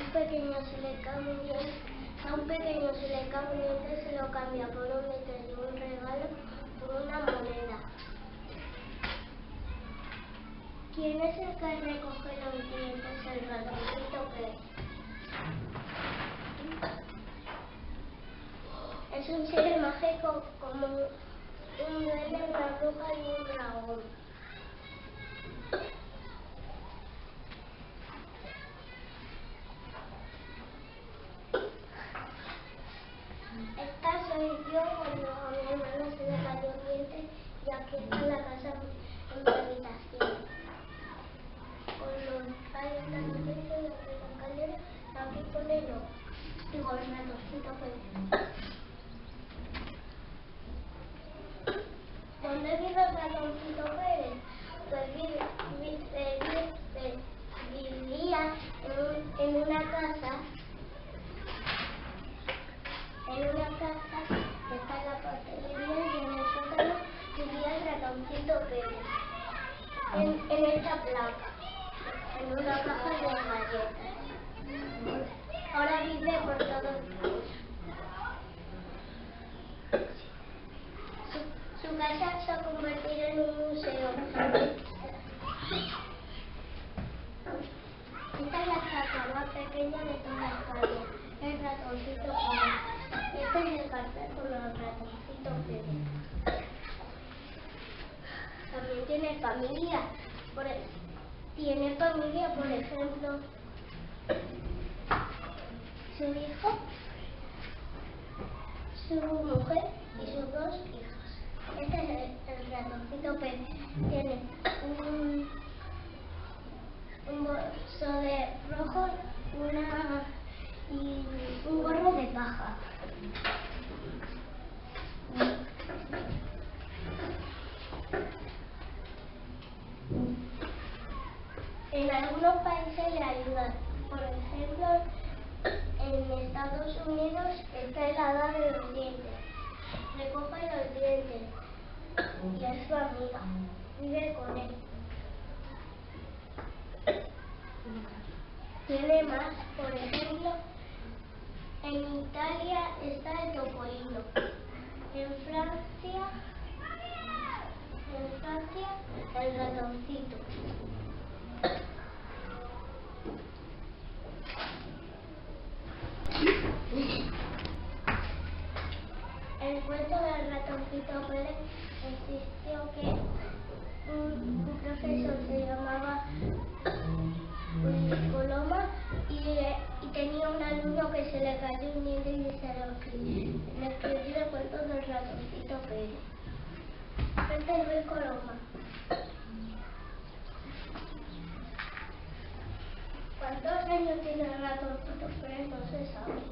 Un pequeño se le cambia, a un pequeño se le cambia un se lo cambia por un diente de un regalo por una moneda. ¿Quién es el que recoge los dientes? El ratoncito Pérez. Es un ser mágico como un duende, una bruja y un dragón. Esta soy yo cuando a mi hermano se le cayó un diente y aquí está la casa en mi habitación. Con los rayos de los dientes y aquí la caldera, aquí pone yo. Digo, el ratoncito Pérez. ¿Dónde vive el ratoncito Pérez? Pues vive, vive, vive- vivía en, un- en una casa, en una casa que está en la pastelería y en el sótano vivía el ratoncito Pérez. En, en esta placa, en una caja de galletas. Ahora vive por todos lados. Su, su casa se ha convertido en un museo. Esta es la estatua más pequeña de toda España, el ratoncito Pérez. Este es el cartel con el ratoncito Pérez. También tiene familia. Por e- tiene familia, por ejemplo, su hijo, su mujer y sus dos hijos. Este es el, ratoncito Pérez. Tiene un, un bolso de rojo una, y un gorro de paja. En algunos países le ayudan. Por ejemplo, en Estados Unidos está el hada de los dientes. Recoge los dientes y es su amiga. Vive con él. Tiene más, por ejemplo, en Italia está el topolino. En Francia, en Francia, el ratoncito. El cuento del ratoncito Pérez existió que un, profesor se llamaba Coloma y, tenía un alumno que se le cayó un diente y se lo escribió. Le escribió el cuento del ratoncito Pérez. Este es Luis Coloma. ¿Cuántos años tiene el ratoncito Pérez? No se sabe.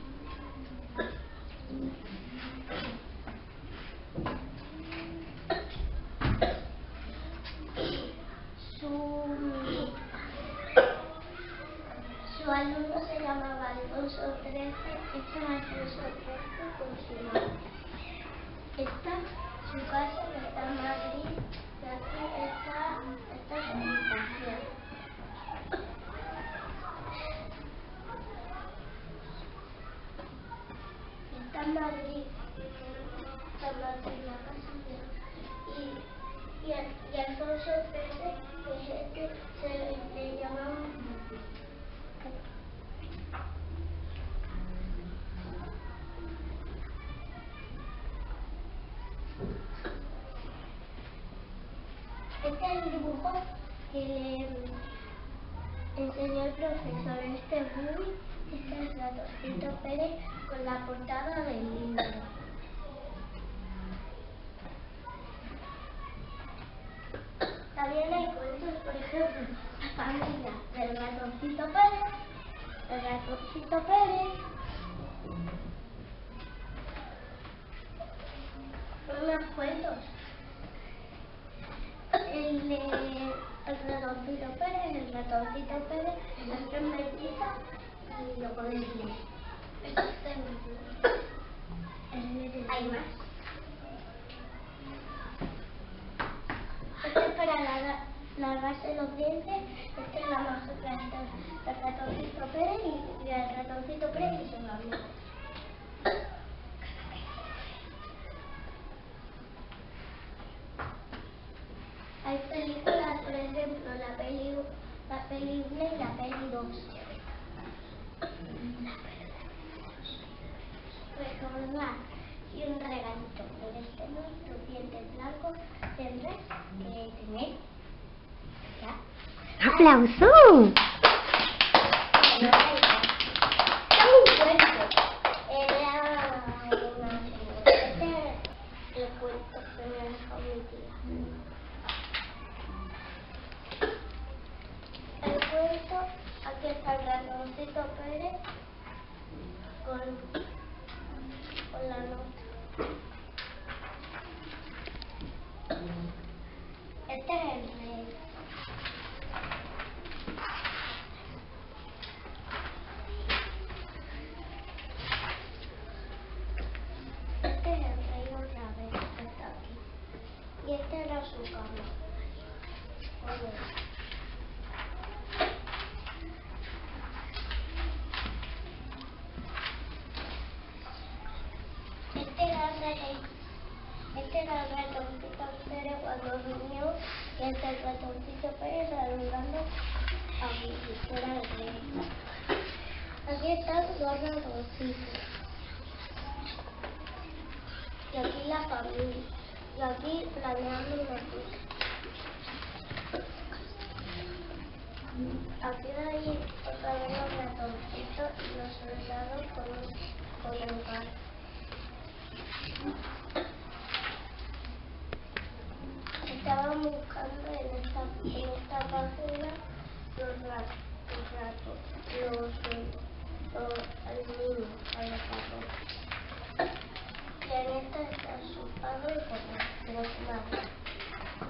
Su, su alumno se llamaba Alfonso XIII, este es Alfonso XIII con su madre. Esta, su casa que está en Madrid, y aquí está, esta es su habitación. Está en Madrid, está en Madrid la casa de- y, y, a- y Alfonso XIII, pues este se le, le llamaba Este es el dibujo que le enseñó el profesor. Este es Bubi, este es Ratoncito Pérez con la portada del libro. También hay cuentos, por ejemplo, la familia del ratoncito Pérez, el ratoncito Pérez, unos cuentos. El de el ratoncito Pérez, el ratoncito Pérez, el tres mellizas y. Esto en mi libro. hay más. Este es para la- lavarse los dientes. Esta es la máscara del ratoncito Pérez y, el ratoncito Pérez y su amigo. Hay películas, por ejemplo, la peli, la peli 1 y la peli 2. Recordar y un regalito por este mes, tus dientes blancos tendrás que tener. ¿Ya? ¡Aplauso! Bueno, ahí está. Es un cuento. Era una señora. Este es el cuento que me dejó mi tía. El cuento, aquí está el ratoncito Pérez con, con la nota. Este es el rey. Este es el rey otra vez, que está aquí. Y este. Este era el ratoncito Pérez cuando durmió y este es el ratoncito Pérez saludando a mi el rey. Aquí están dos ratoncitos. Y aquí la familia. Y aquí planeando una cosa. Aquí hay otra vez los ratoncitos y los soldados con, con el bar. Estaban buscando en esta, en esta página los ratos, los ratos, los, los, al niño, a los ratos. Y en esta está su padre y los madres.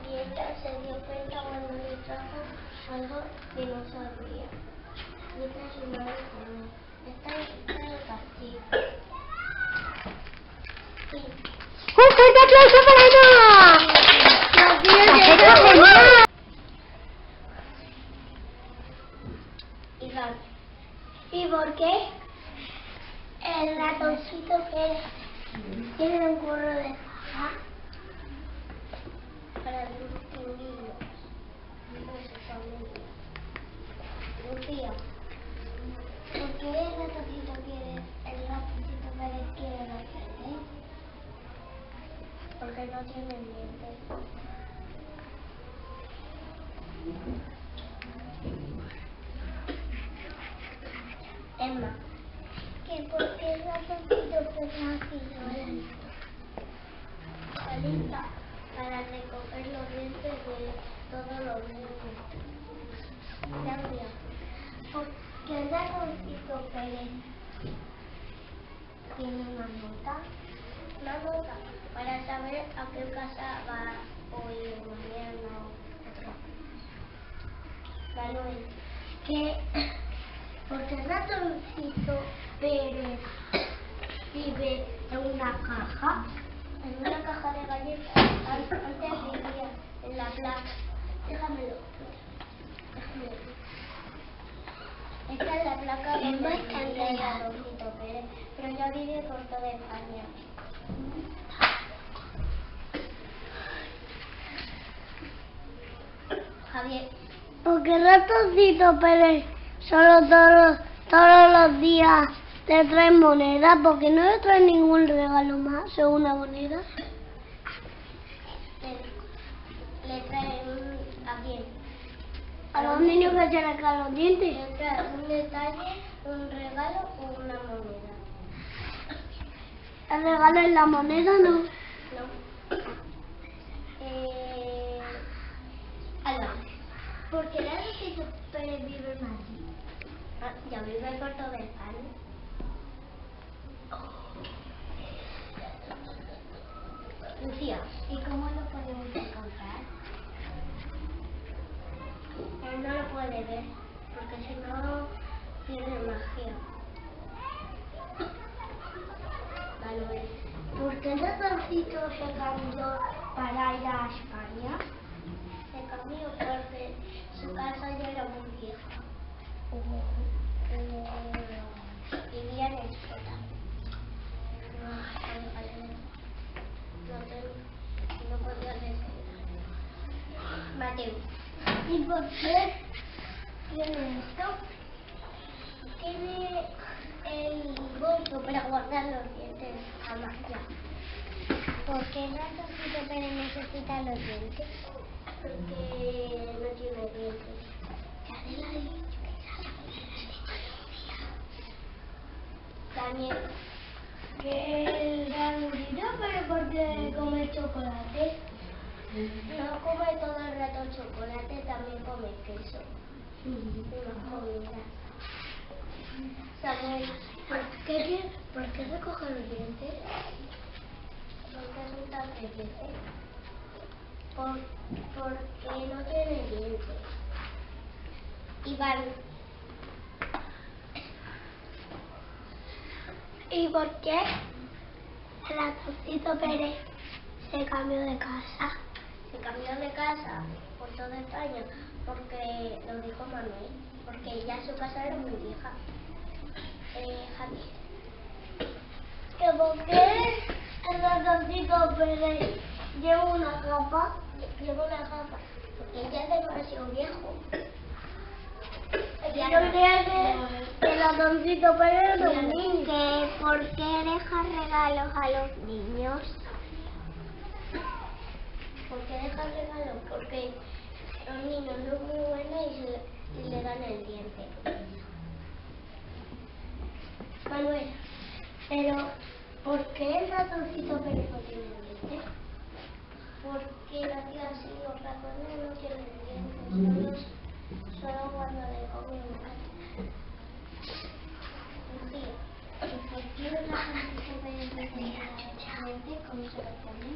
Y ella se dio cuenta cuando le trajo algo que no sabía. Y esta es su madre él. Esta es el castillo. Sí. ¡Un fuerte ¿Y por qué el ratoncito que tiene un curro de caja para los niños? No sé. ¿Por qué el ratoncito quiere, el ratoncito Pérez quiere gente? Porque no tiene dientes. Emma. ¿Que por qué el ratoncito Pérez aquí llorando? Alita, para recoger los dientes de todos los niños. Claudia, ¿por qué el ratoncito Pérez tiene una nota? Una nota para saber a qué casa va hoy o mañana o otro. Manuel, que porque ratoncito Pérez vive en una caja, en una caja de galletas. An- Antes vivía en la placa. Déjamelo. Déjamelo. Esta es la placa el ratoncito Pérez, pero ya vive por toda España. Javier, Porque ratoncito Pérez solo todos, todos los días te trae moneda, porque no le trae ningún regalo más, solo una moneda. le, le trae un, a quién? A los niños que se caen los dientes. Le un detalle, un regalo o una moneda. El regalo es la moneda, ¿no? No. Eh, Alba, ¿por qué la Rosita Pérez vive Madrid? Ah, ya vive por toda España. Lucía, ¿y cómo lo podemos encontrar? Él no lo puede ver, porque si no tiene magia. Manuel, ¿por qué el ratoncito se cambió para ir a España? Se cambió porque su casa ya era muy vieja. Vivía en el sótano. Ay, vale, No, tengo- no podía decir. Mateo. ¿Y por qué tiene esto? Tiene el bolso para guardar los dientes jamás ya. ¿Por qué ratoncito Pérez necesita los dientes? Porque no tiene dientes. Ya de la dicho También que el ratoncito Pérez por qué come chocolate. no come todo el rato chocolate, también come queso. Y comida. Samuel, ¿Por qué, ¿Por qué recoge los dientes? porque es un tan pequeño. Por, porque no tiene dientes. Iván, ¿Y por qué el ratoncito Pérez se cambió de casa? se cambió de casa por toda España porque lo dijo Manuel, porque ya su casa era muy vieja. Eh, Javier, ¿Que por qué el ratoncito Pérez lleva una capa? llevo una capa porque ya es demasiado viejo. El ratoncito Pérez era un niño. ¿Que ¿Por qué deja regalos a los niños? ¿Por qué dejar regalos? Porque los niños no es muy buenos y, se- y le dan el diente. Manuel, Pero, ¿por qué el ratoncito Pérez no tiene dientes? porque la tía así los ratones no tienen dientes, solo, cuando le comen un gato. Lucía, ¿Y por qué el ratoncito Pérez no tiene dientes? ¿Cómo se lo ponen?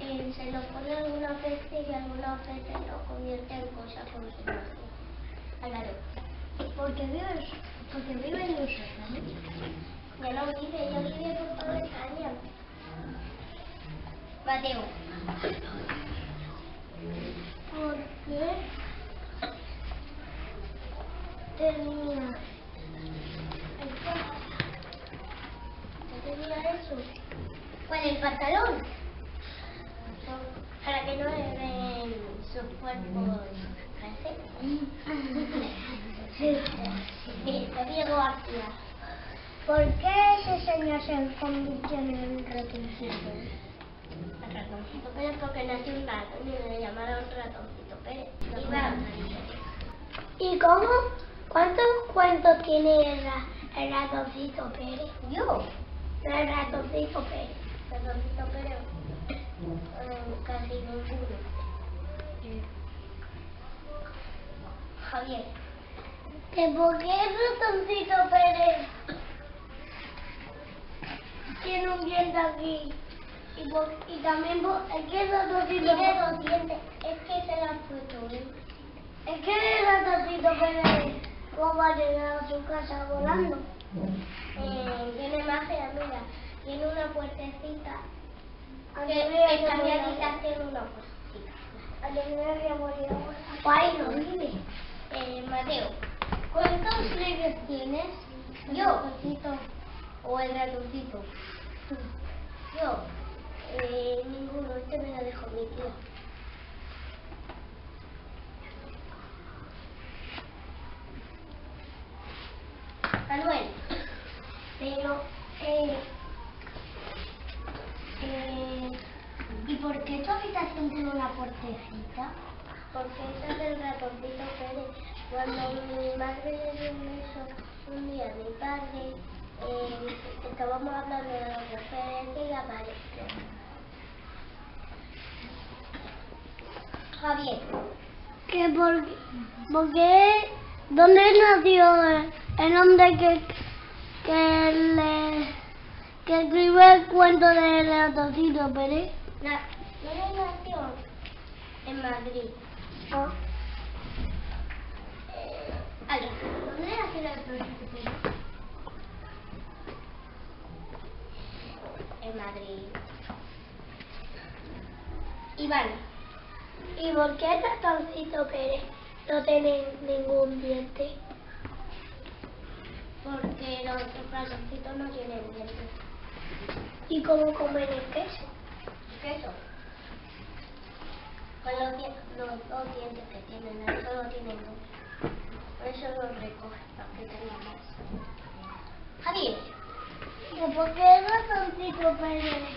Eh, se lo pone algunas veces y algunas veces lo convierte en cosas con su imagen. Álvaro, Porque vive, porque vive en un sótano. ya no vive, ya vive por toda España. Mateo, ¿Por qué tenía ¿qué tenía eso? Pues el pantalón. Para que no le ven sus cuerpos García. ¿Por qué ese señor se convirtió en un ratoncito? Ratoncito Pérez porque nació un ratón y le llamaron ratoncito Pérez. ¿Y cómo? ¿Cuántos cuentos tiene el, ra- el ratoncito Pérez? yo, El ratoncito Pérez. ratoncito Pérez, eh, casi ninguno. Javier, ¿Que por qué el ratoncito Pérez tiene un diente aquí? Y, también es que el ratoncito tiene dos dientes, es que se le puesto uno. Es que el ratoncito Pérez ¿cómo va a llegar a su casa volando? Eh, tiene magia, mira, tiene una puertecita que, que también quizás tiene una puertecita. A mí me hace morir ahora. Pues ahí no vive. Eh, Mateo, ¿Cuántos libros tienes? Yo. Ratoncito. o el ratoncito. Yo, eh, ninguno, este me lo dejó mi tía. Manuel, Pero, eh, eh, ¿y por qué tu habitación tiene una puertecita? porque ese es el ratoncito Pérez. Cuando mi madre le dio un un día a mi padre, eh, estábamos hablando de los Pérez y apareció. Javier, ¿Que por, por qué? ¿Dónde nació el, hombre que, que, le, que escribe el cuento del ratoncito Pérez? ¿dónde nació? En Madrid. Eh, Ala, ¿dónde nació el ratoncito Pérez? en Madrid. Iván, ¿Y por qué el ratoncito Pérez no tiene ningún diente? porque los ratoncitos no tienen dientes. ¿Y cómo comen el queso? queso. Con los, di- los dos dientes que tienen, el solo tienen dos. Por eso los recoge, para que tengan más. Javier, ¿Y por qué el ratoncito Pérez?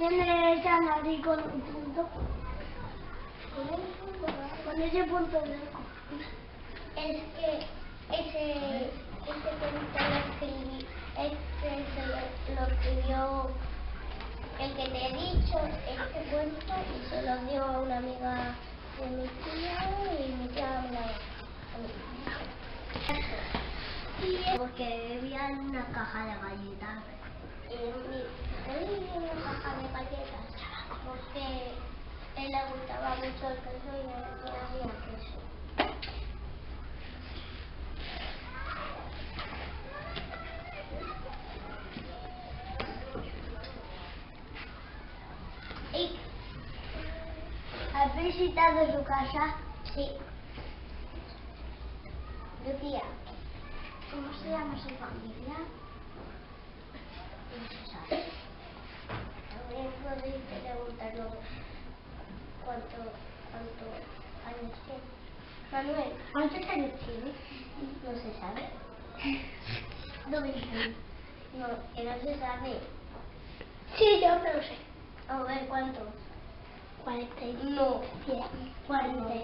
Tiene esa nariz con un punto. Con ese punto blanco. es que ese, ese cuento lo escribí, este lo, escribió el que te he dicho, este cuento, y se lo dio a una amiga de mi tía, y mi tía. Porque una galletas. Y vivía en una caja de galletas, ¿Has visitado su casa? Sí. Lucía. ¿Cómo se llama su familia? No se sabe. También puede preguntarlo cuánto, cuánto años tiene. Manuel, ¿Cuántos años tiene? no se sabe. No me. No, que no se sabe. Sí, yo me lo sé. A ver cuánto. 40 No. 40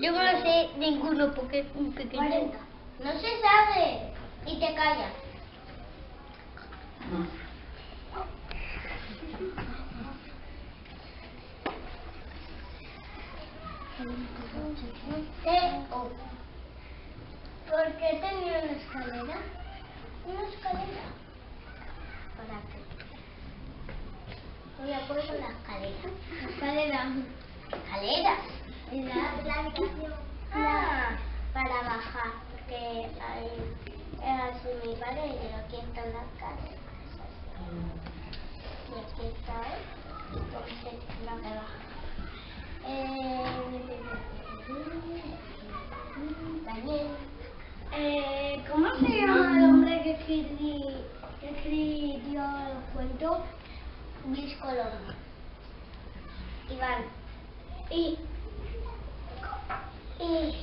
Yo no sé ninguno porque es muy pequeño. 40. No se sabe. Y te callas. T-O. ¿Por qué tenía una escalera? Una escalera. ¿Para qué? Voy a poner la escalera. Escalera. ¿Escalera? En la, habitación. Ah, para bajar. Porque ahí es así mi padre y aquí están las escaleras. Y aquí está. Entonces no me baja. Eh, ¿Cómo se llama el hombre que escribió los cuentos? Luis Colombo. Iván. Y, y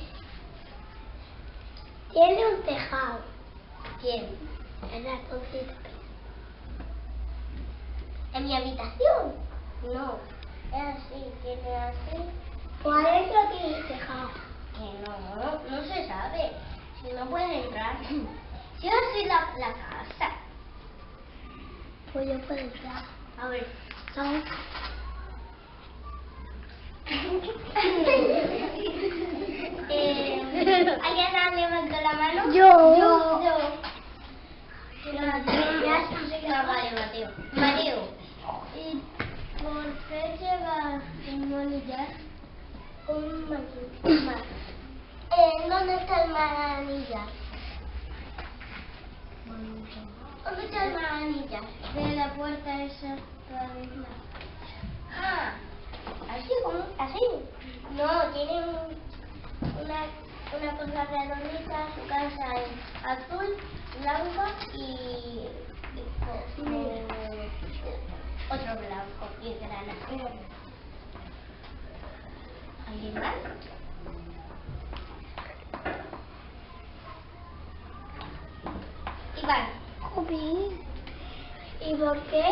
tiene un tejado. ¿Quién? El ratoncito. ¿En mi habitación? No. Es así, tiene así. Por tiene tejado. Que no, no se sabe. Si no puede entrar. Si yo soy la, la casa. Pues yo puedo entrar. A ver. Eh, ¿Alguien ha levantado la mano? Yo. Yo. Yo. No, Mateo. Mateo. ¿Y por qué llevas un manillar? Un manillar. Eh, ¿Dónde está el manillar? ¿Dónde está el manillar? De la puerta esa tradicional. Ah, así como así. No, tiene un- una, una cosa redondita, su casa es azul, blanco y, y co- como otro blanco y grana. ¿Alguien más? Iván, ¿Y por qué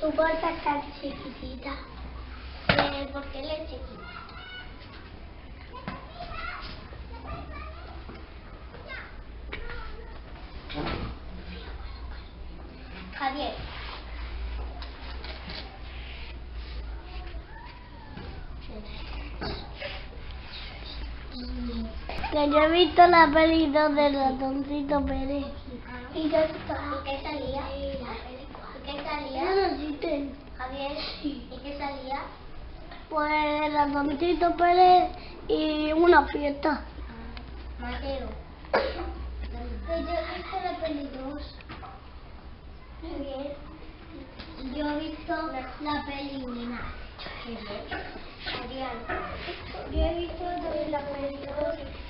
su puerta es tan chiquitita? eh, ¿por qué le chiquita? Javier. Yo he visto la película del ratoncito Pérez. ¿Y qué qué salía? ¿Y qué salía? no existen. Javier, ¿y qué salía? Pues el ratoncito Pérez y una fiesta. Mateo. Pues yo he visto la peli 2. Yo he visto la peli 1. Adrián. Yo he visto la peli 2.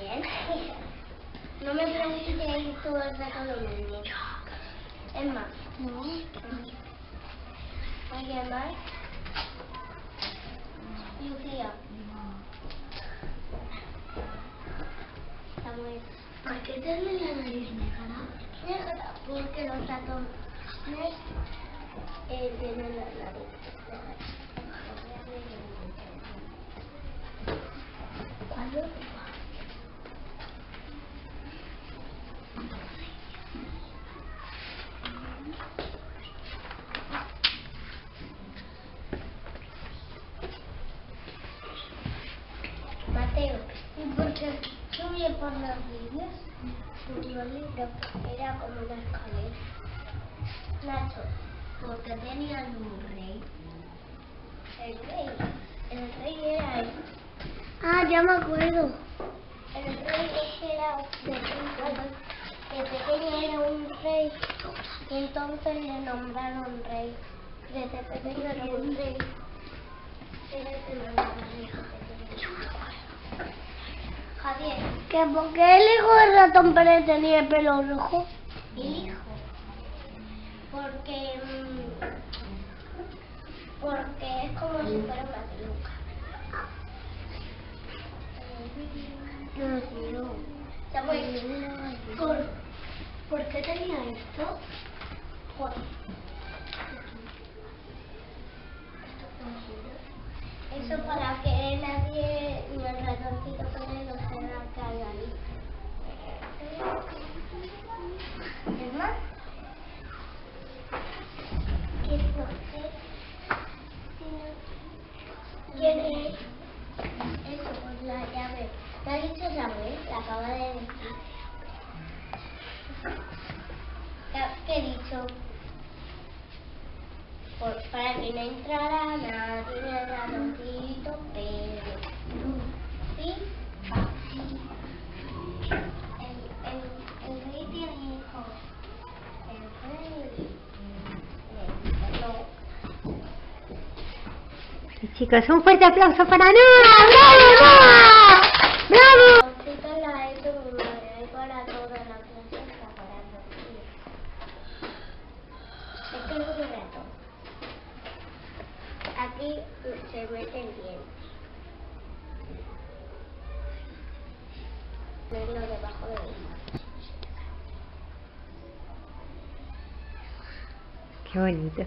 Bien. No me preguntéis todo el rato lo mismo. Es más. No. ¿Alguien más? Lucía. Samuel. ¿Por qué tiene la nariz negra? Negra, porque los ratones eh, tienen la nariz negra. ¿Cuándo? Mateo, ¿y por qué por los vídeos? Los libros era como una escalera. Nacho, porque tenían un rey. El rey, el rey era el, Ah, ya me acuerdo. el rey era de cuando de pequeño era un rey y entonces le nombraron rey. Desde pequeño era un rey. Era el rey. Javier, ¿Que ¿Por qué el hijo del ratón Pérez tenía el pelo rojo? el hijo. Porque. mm, Porque es como si fuera una peluca. ¿por, ¿por qué tenía esto? Por- Eso para que nadie, ni el ratoncito no se la ahí. ¿Es más? ¿Qué es lo que? Tiene eso, pues la llave. ¿Te ha dicho Samuel? La acaba de decir. ¿Qué- ¿Qué he dicho? Por- para que no entrara nadie en el ratoncito, pero... ¿Sí? El, el, el rey tiene hijos. El rey... No. Chicos, un fuerte aplauso para Noah. ¡Bravo, Noah! ¡Bravo! Ratoncito la ha hecho mi madre, hay para toda la clase hasta para dormir. Este es un ratón. Aquí se mete el diente. Ponerlo debajo de mí. Qué bonito.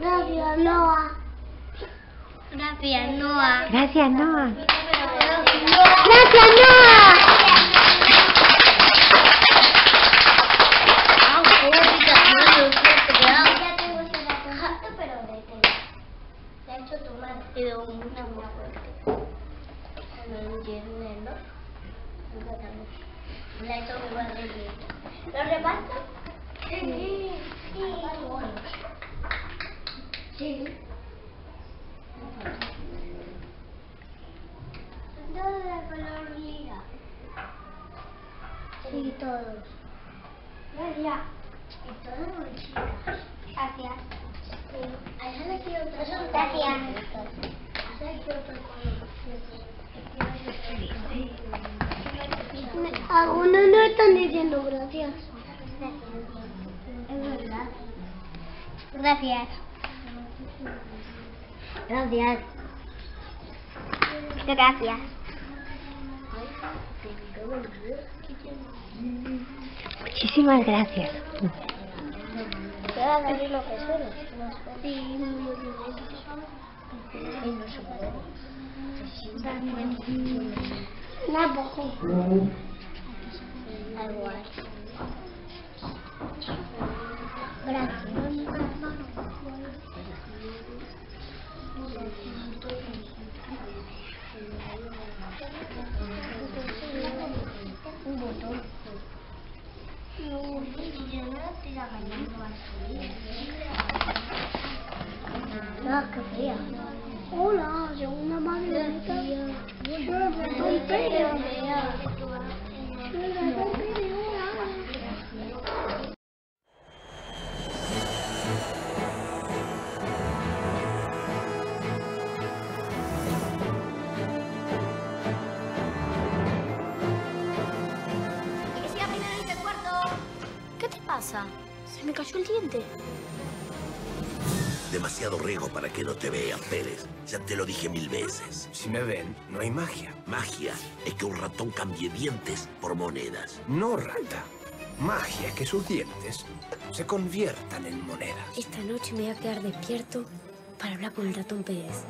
Gracias, Noah. Gracias, Noah. Gracias, Noah. Gracias, Gracias, Noah. Ya tengo ese ratoncito, pero de tela. Le ha hecho tu madre. Y de un mucho muy fuerte. También entiende, ¿no? Nunca también. Le ha hecho mi madre bien. ¿Lo reparto? Sí. Sí. Sí. Todo de color lila. Sí, todos. Gracias. Y todos muy chicas. Gracias. Sí. ¿Has elegido otro color? Gracias. ¿Has elegido otro color? Algunos no están diciendo gracias. Es verdad. Gracias. Gracias. Gracias. Muchísimas gracias. Te va a dar lo que suena. Sí, muy bien. Y no se puede. Nada, poco. Da igual. Gracias. Un botón. No, yo no lo estoy ganando así. No, qué fría. Hola, segunda marioneta. Soy el Demasiado riego para que no te vean, Pérez. Ya te lo dije mil veces. Si me ven, no hay magia. Magia es que un ratón cambie dientes por monedas. No rata. Magia es que sus dientes se conviertan en monedas. Esta noche me voy a quedar despierto para hablar con el ratón Pérez.